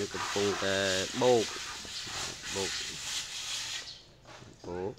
នេះកំពុងតែបោកបោកបោក